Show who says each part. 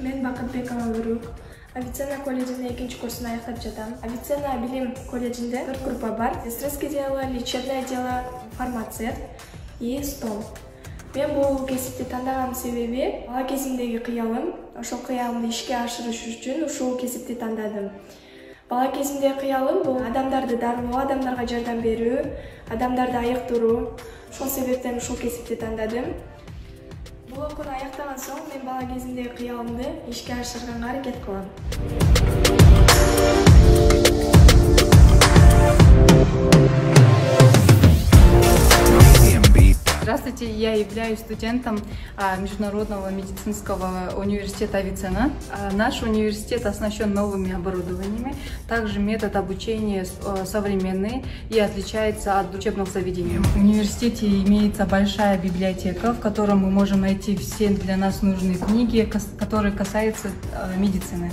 Speaker 1: мен бакытбек аманберук авиценна колледжинин экинчи курсун аяктап жатам. Авиценна билим колледжинде төрт группа бар. Сестринский дело лечебное дело фармацевт и стом мен бул кесипти тандаганымдын себеби бала кезимдеги кыялым ошол кыялымды ишке ашырыш үчүн ушул кесипти тандадым. Бала кезимдеги кыялым бул адамдарды дарылоо адамдарга жардам берүү адамдарды айыктыруу. Ошол себептен ушул кесипти тандадым бул окууну аяктаган соң мен бала кезимдеги кыялымды ишке ашырганга аракет кылам
Speaker 2: Здравствуйте, я являюсь студентом Международного медицинского университета Авиценна. Наш университет оснащен новыми оборудованиями. Также метод обучения современный и отличается от учебных заведений. В университете имеется большая библиотека, в которой мы можем найти все для нас нужные книги, которые касаются медицины.